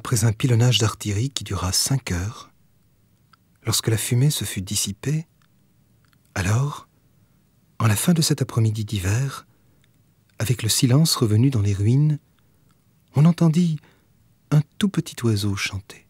après un pilonnage d'artillerie qui dura cinq heures, lorsque la fumée se fut dissipée, alors, en la fin de cet après-midi d'hiver, avec le silence revenu dans les ruines, on entendit un tout petit oiseau chanter.